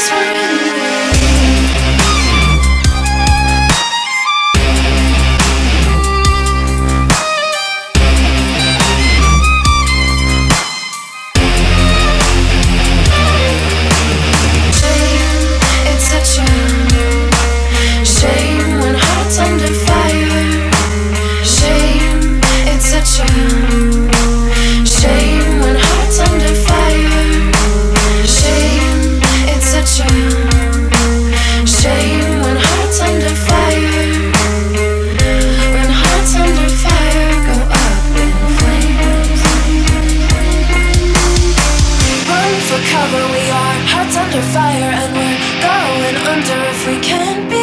was free. we can't be